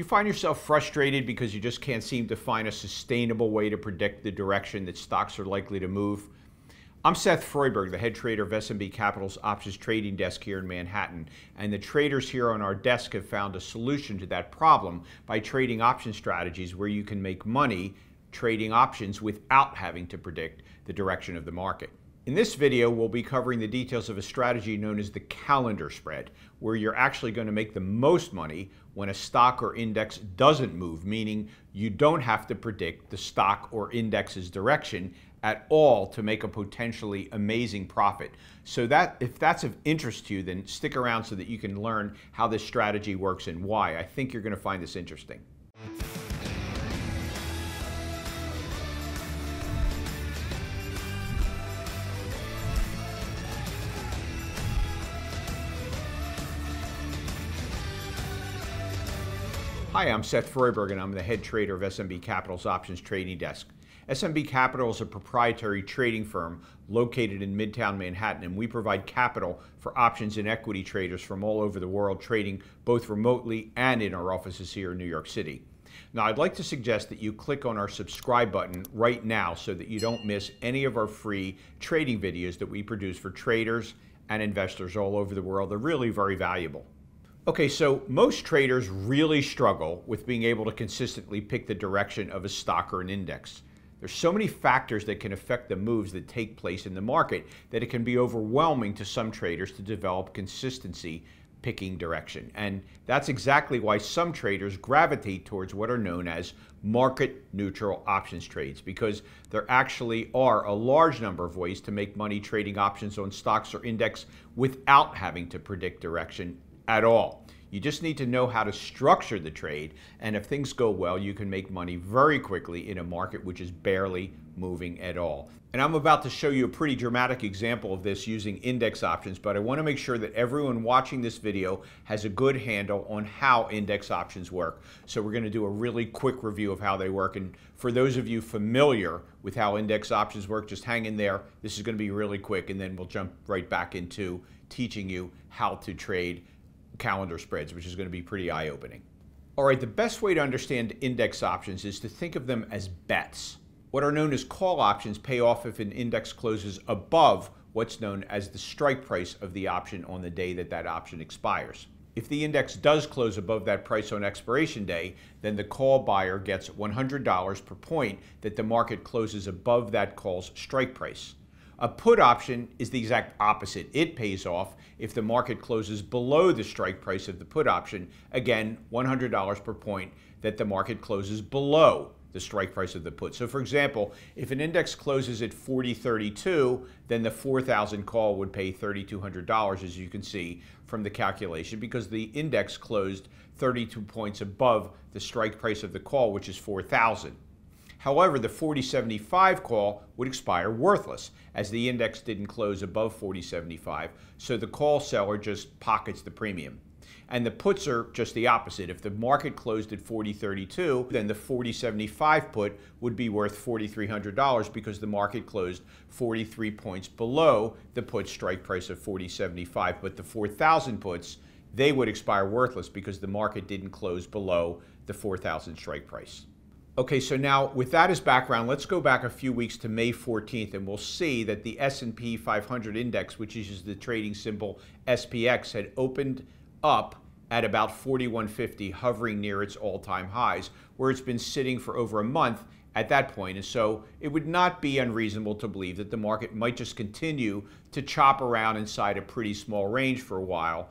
you find yourself frustrated because you just can't seem to find a sustainable way to predict the direction that stocks are likely to move? I'm Seth Freudberg, the head trader of SMB Capital's options trading desk here in Manhattan, and the traders here on our desk have found a solution to that problem by trading option strategies where you can make money trading options without having to predict the direction of the market. In this video, we'll be covering the details of a strategy known as the calendar spread, where you're actually going to make the most money when a stock or index doesn't move, meaning you don't have to predict the stock or index's direction at all to make a potentially amazing profit. So that if that's of interest to you, then stick around so that you can learn how this strategy works and why. I think you're going to find this interesting. Hi, I'm Seth Freudberg, and I'm the head trader of SMB Capital's options trading desk. SMB Capital is a proprietary trading firm located in Midtown Manhattan, and we provide capital for options and equity traders from all over the world trading both remotely and in our offices here in New York City. Now, I'd like to suggest that you click on our subscribe button right now so that you don't miss any of our free trading videos that we produce for traders and investors all over the world. They're really very valuable. Okay, so most traders really struggle with being able to consistently pick the direction of a stock or an index. There's so many factors that can affect the moves that take place in the market that it can be overwhelming to some traders to develop consistency picking direction. And that's exactly why some traders gravitate towards what are known as market neutral options trades because there actually are a large number of ways to make money trading options on stocks or index without having to predict direction at all. You just need to know how to structure the trade, and if things go well, you can make money very quickly in a market which is barely moving at all. And I'm about to show you a pretty dramatic example of this using index options, but I want to make sure that everyone watching this video has a good handle on how index options work. So we're going to do a really quick review of how they work. And for those of you familiar with how index options work, just hang in there. This is going to be really quick, and then we'll jump right back into teaching you how to trade calendar spreads, which is going to be pretty eye opening. All right, the best way to understand index options is to think of them as bets. What are known as call options pay off if an index closes above what's known as the strike price of the option on the day that that option expires. If the index does close above that price on expiration day, then the call buyer gets $100 per point that the market closes above that call's strike price. A put option is the exact opposite. It pays off if the market closes below the strike price of the put option. Again, $100 per point that the market closes below the strike price of the put. So for example, if an index closes at 4032, then the 4000 call would pay $3200 as you can see from the calculation because the index closed 32 points above the strike price of the call which is 4000. However, the 4075 call would expire worthless as the index didn't close above 4075, so the call seller just pockets the premium. And the puts are just the opposite. If the market closed at 4032, then the 4075 put would be worth $4,300 because the market closed 43 points below the put strike price of 4075. But the 4000 puts, they would expire worthless because the market didn't close below the 4000 strike price. Okay, so now with that as background, let's go back a few weeks to May 14th and we'll see that the S&P 500 index, which uses the trading symbol SPX, had opened up at about 4150, hovering near its all-time highs, where it's been sitting for over a month at that point. And so it would not be unreasonable to believe that the market might just continue to chop around inside a pretty small range for a while.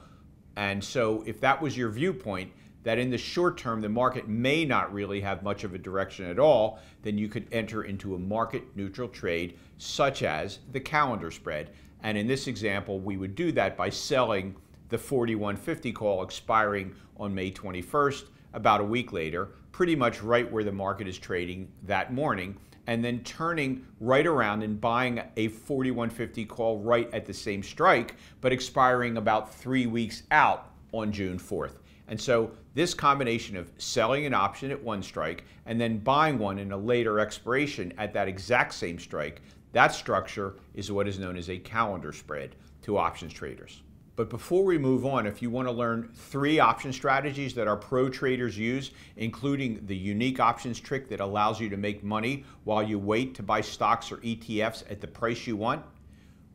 And so if that was your viewpoint, that in the short term the market may not really have much of a direction at all, then you could enter into a market neutral trade such as the calendar spread. And in this example, we would do that by selling the 4150 call expiring on May 21st, about a week later, pretty much right where the market is trading that morning, and then turning right around and buying a 4150 call right at the same strike, but expiring about three weeks out on June 4th. And so this combination of selling an option at one strike and then buying one in a later expiration at that exact same strike, that structure is what is known as a calendar spread to options traders. But before we move on, if you want to learn three option strategies that our pro traders use, including the unique options trick that allows you to make money while you wait to buy stocks or ETFs at the price you want,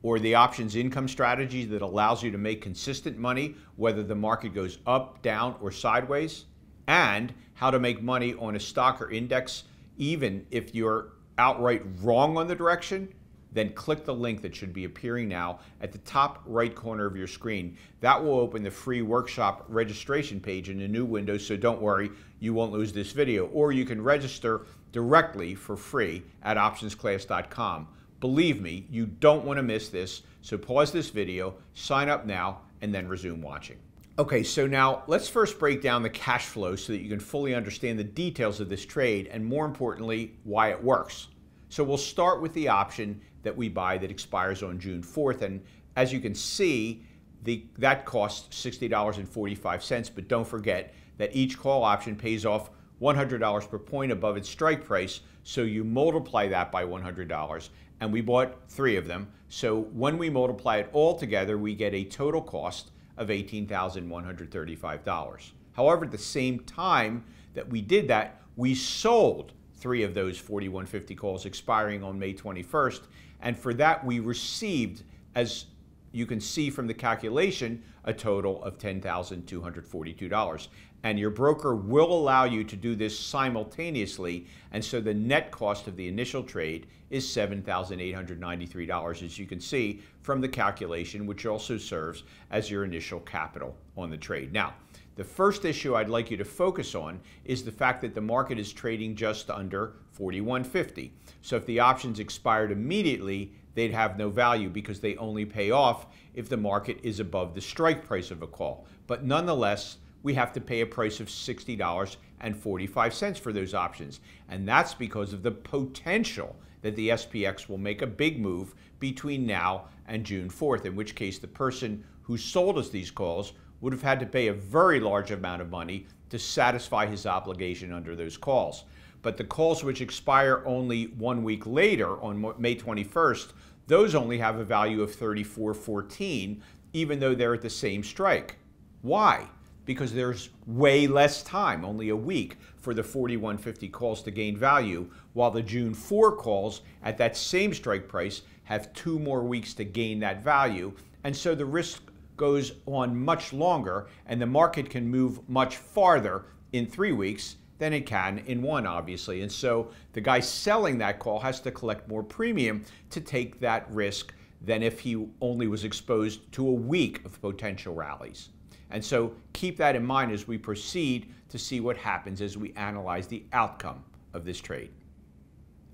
or the options income strategy that allows you to make consistent money whether the market goes up, down, or sideways, and how to make money on a stock or index even if you're outright wrong on the direction, then click the link that should be appearing now at the top right corner of your screen. That will open the free workshop registration page in a new window, so don't worry, you won't lose this video. Or you can register directly for free at optionsclass.com. Believe me, you don't want to miss this, so pause this video, sign up now, and then resume watching. Okay, so now let's first break down the cash flow so that you can fully understand the details of this trade and more importantly, why it works. So we'll start with the option that we buy that expires on June 4th. And as you can see, the, that costs $60.45, but don't forget that each call option pays off $100 per point above its strike price. So you multiply that by $100, and we bought three of them. So when we multiply it all together, we get a total cost of $18,135. However, at the same time that we did that, we sold three of those 4150 calls expiring on May 21st. And for that, we received, as you can see from the calculation, a total of $10,242. And your broker will allow you to do this simultaneously. And so the net cost of the initial trade is $7,893, as you can see from the calculation, which also serves as your initial capital on the trade. Now, the first issue I'd like you to focus on is the fact that the market is trading just under 4150. So if the options expired immediately, they'd have no value because they only pay off if the market is above the strike price of a call. But nonetheless, we have to pay a price of $60.45 for those options. And that's because of the potential that the SPX will make a big move between now and June 4th, in which case the person who sold us these calls would have had to pay a very large amount of money to satisfy his obligation under those calls. But the calls which expire only one week later on May 21st, those only have a value of 34.14 even though they're at the same strike. Why? Because there's way less time, only a week, for the 4150 calls to gain value, while the June 4 calls at that same strike price have two more weeks to gain that value. And so the risk goes on much longer and the market can move much farther in three weeks than it can in one, obviously. And so the guy selling that call has to collect more premium to take that risk than if he only was exposed to a week of potential rallies. And so keep that in mind as we proceed to see what happens as we analyze the outcome of this trade.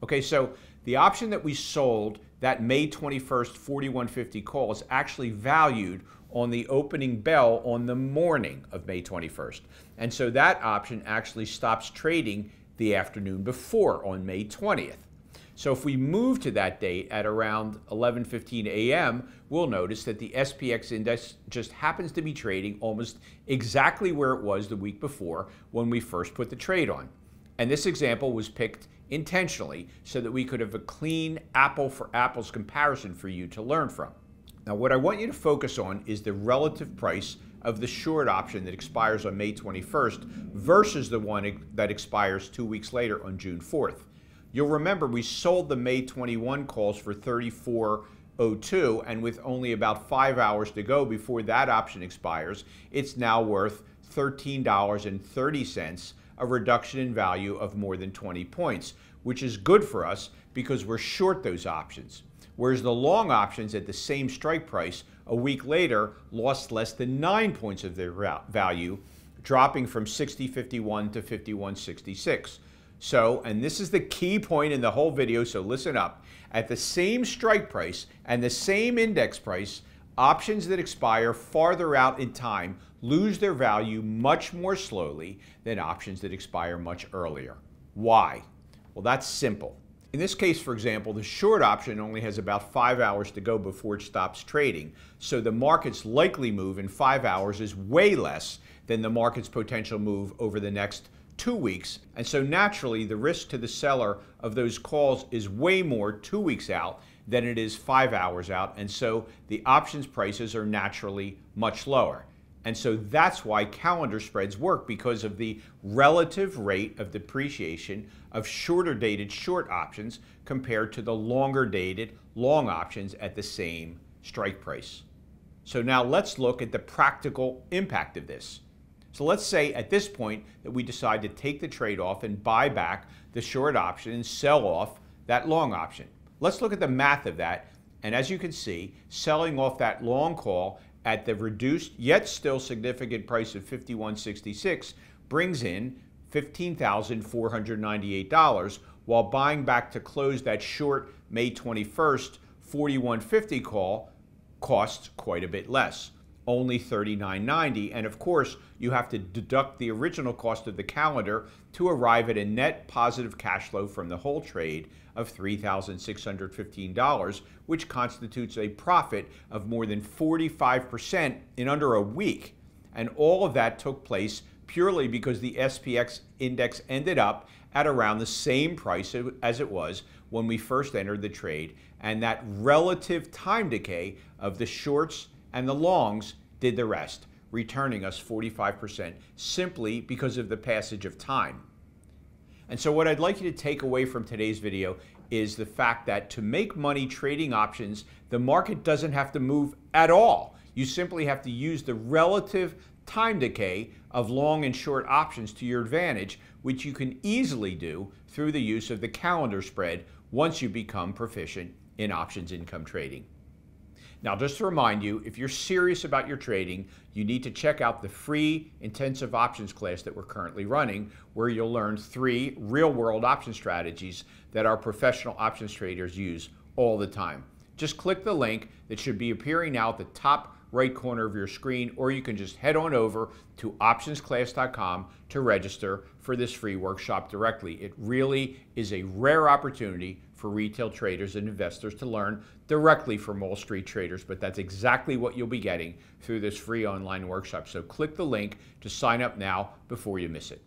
Okay, so the option that we sold, that May 21st 4150 call, is actually valued on the opening bell on the morning of May 21st. And so that option actually stops trading the afternoon before on May 20th. So if we move to that date at around 11:15 a.m., we'll notice that the SPX index just happens to be trading almost exactly where it was the week before when we first put the trade on. And this example was picked intentionally so that we could have a clean apple for apples comparison for you to learn from. Now, what I want you to focus on is the relative price of the short option that expires on May 21st versus the one that expires two weeks later on June 4th. You'll remember we sold the May 21 calls for 34.02, and with only about five hours to go before that option expires, it's now worth $13.30, a reduction in value of more than 20 points, which is good for us because we're short those options whereas the long options at the same strike price a week later lost less than nine points of their value, dropping from 60.51 to 51.66. So, and this is the key point in the whole video, so listen up. At the same strike price and the same index price, options that expire farther out in time lose their value much more slowly than options that expire much earlier. Why? Well, that's simple. In this case, for example, the short option only has about five hours to go before it stops trading. So the market's likely move in five hours is way less than the market's potential move over the next two weeks. And so naturally, the risk to the seller of those calls is way more two weeks out than it is five hours out, and so the options prices are naturally much lower. And so that's why calendar spreads work because of the relative rate of depreciation of shorter dated short options compared to the longer dated long options at the same strike price. So now let's look at the practical impact of this. So let's say at this point that we decide to take the trade off and buy back the short option and sell off that long option. Let's look at the math of that. And as you can see, selling off that long call at the reduced yet still significant price of 51.66 brings in $15,498 while buying back to close that short May 21st 41.50 call costs quite a bit less only $39.90 and of course you have to deduct the original cost of the calendar to arrive at a net positive cash flow from the whole trade of $3,615 which constitutes a profit of more than 45% in under a week. And all of that took place purely because the SPX index ended up at around the same price as it was when we first entered the trade. And that relative time decay of the shorts and the longs did the rest, returning us 45% simply because of the passage of time. And so what I'd like you to take away from today's video is the fact that to make money trading options, the market doesn't have to move at all. You simply have to use the relative time decay of long and short options to your advantage, which you can easily do through the use of the calendar spread once you become proficient in options income trading. Now, just to remind you, if you're serious about your trading, you need to check out the free intensive options class that we're currently running, where you'll learn three real world option strategies that our professional options traders use all the time. Just click the link that should be appearing now at the top right corner of your screen, or you can just head on over to optionsclass.com to register for this free workshop directly. It really is a rare opportunity for retail traders and investors to learn directly from Wall Street traders, but that's exactly what you'll be getting through this free online workshop. So click the link to sign up now before you miss it.